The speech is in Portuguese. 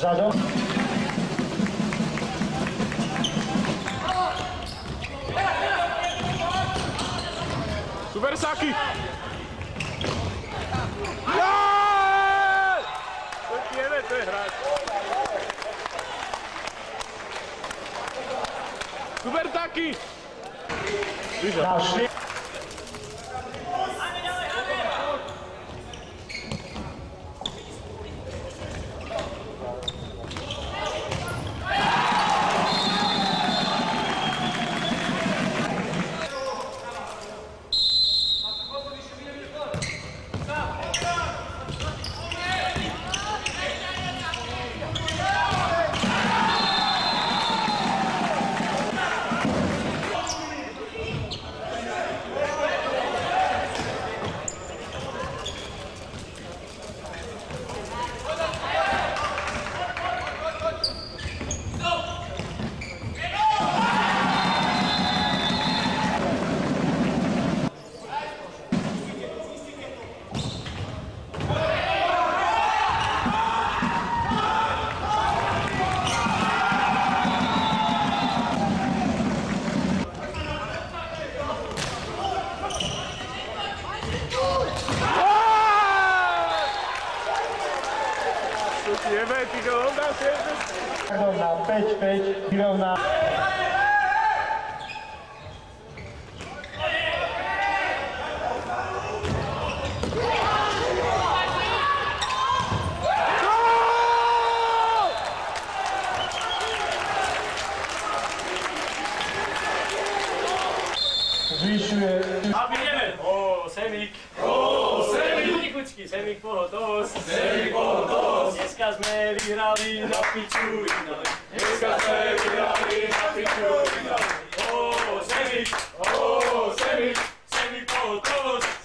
Żadą. Super Saki! Gól! To jeme, to je hráč. Super Taki! Ty go dáš jeden. Wyrównał 5-5. Wyrównał. Zvyšuje A my ideme. Ó, Semík. Ľučky, sem ich pohotovosť. Sem ich pohotovosť. Dneska sme vyhrali na piču inoj. Dneska sme vyhrali na piču inoj. Ó, sem ich, ó, sem ich, sem ich pohotovosť.